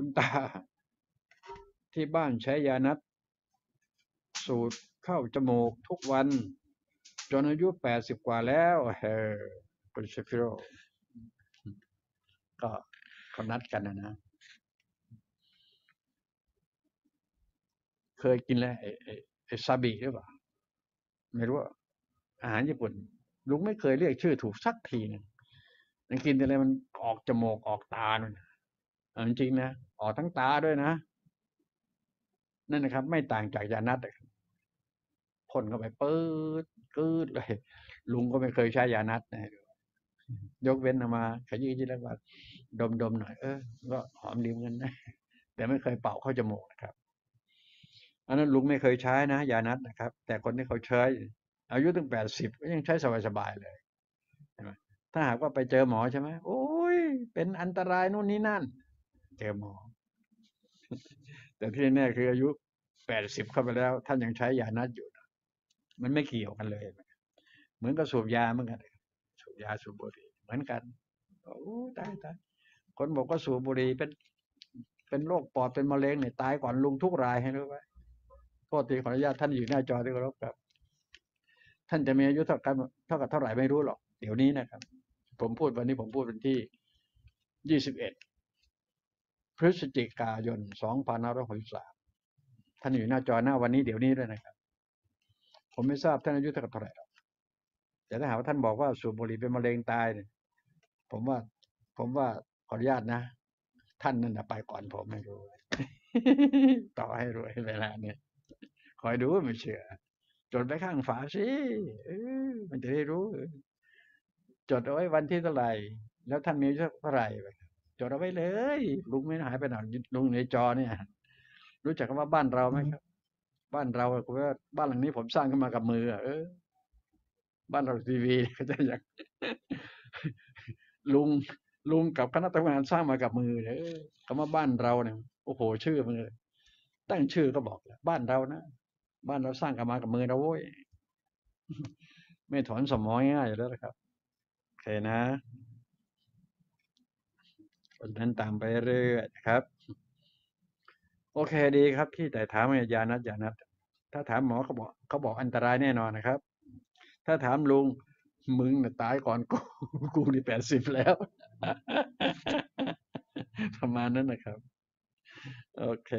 คุณตา ที่บ้านใช้ยานัด สูตรเข้าจมูกทุกวัน จนอายุแปดสิบกว่าแล้วเฮ้คุณเชฟิโรก็เขานัดกันนะนะเคยกินแล้วไอ้ไอ้ซาบิหรือเปล่า ไม่รู้อาหารญี่ปุ่น ลุงไม่เคยเรียกชื่อถูกสักทีหนึงมันกินอะไรมันออกจมูกออกตานู่นเอา จริงนะออกทั้งตาด้วยนะ นั่นนะครับ ไม่ต่างจากยานัดพ่นเข้าไปปื๊ดกืดเลยลุงก็ไม่เคยใช้ยานัดนะยกเว้นเอามาขยี้ที่แล้วว่าดมๆหน่อย เออก็หอมดีเหมือนกันนะแต่ไม่เคยเป่าเข้าจมูกนะครับอันนั้นลุงไม่เคยใช้นะยานัดนะครับ แต่คนที่เขาใช้ อายุตั้งแปดสิบก็ยังใช้สบายๆเลยถ้าหากว่าไปเจอหมอใช่ไหมโอ้ยเป็นอันตรายนู่นนี่นั่น เจอหมอ แต่ที่แน่คืออายุแปดสิบเข้าไปแล้ว ท่านยังใช้ยานัดอยู่ มันไม่เกี่ยวกันเลย เหมือนกับสูบยาเหมือนกัน สูบยาสูบบุหรี่เหมือนกันโอ้ตายตายคนบอกว่าสูบบุหรี่เป็น เป็นโรคปอดเป็นมะเร็งเนี่ยตายก่อนลุงทุกรายให้รู้ไว้โทษทีขออนุญาตท่านอยู่หน้าจอที่เคารพครับ ท่านจะมีอายุเท่ากันเท่ากับเท่าไหร่ไม่รู้หรอก เดี๋ยวนี้นะครับ ผมพูดวันนี้ผมพูดวันที่ยี่สิบเอ็ด พฤศจิกายนสองพันห้าร้อยหกสิบสามท่านอยู่หน้าจอหน้าวันนี้เดี๋ยวนี้ด้วยนะครับ ผมไม่ทราบท่านอายุเท่ากับเท่าไหร่แต่ถ้าหากว่าท่านบอกว่าสูบบุหรี่เป็นมะเร็งตายเนี่ยผมว่า ผมว่าขออนุญาตนะ ท่านนั่นนะไปก่อนผมไม่รู้ต่อให้รวยเวลาเนี่ยคอยดูไม่เชื่อ จดไว้ข้างฝาสิมันจะได้รู้ จดเอาไว้วันที่เท่าไหร่ แล้วท่านมีอายุเท่าไหร่ จดเอาไว้เลย ลุงไม่หายไปไหนลุงในจอเนี่ย รู้จักคำว่าบ้านเราไหมครับ บ้านเราคือว่าบ้านหลังนี้ผมสร้างขึ้นมากับมืออะเออ บ้านเราทีวีเขาจะอยากลุงลุงกับคณะทำงานสร้างมากับมือเลยเออคำว่าบ้านเราเนี่ยโอ้โหชื่อมันเลยตั้งชื่อก็บอกแล้วบ้านเรานะบ้านเราสร้างกันมากับมือเราโว้ยไม่ถอนสมองง่ายๆอยู่แล้วนะครับโอเคนะ เพราะฉะนั้นตามไปเรื่อยนะครับ โอเคดีครับ ที่แต่ถามว่ายานัดยานัดถ้าถามหมอเขาบอกเขาบอกอันตรายแน่นอนนะครับ ถ้าถามลุงมึงน่ะตายก่อนกูกูนี่แปดสิบแล้ว ประมาณนั้นนะครับ โอเค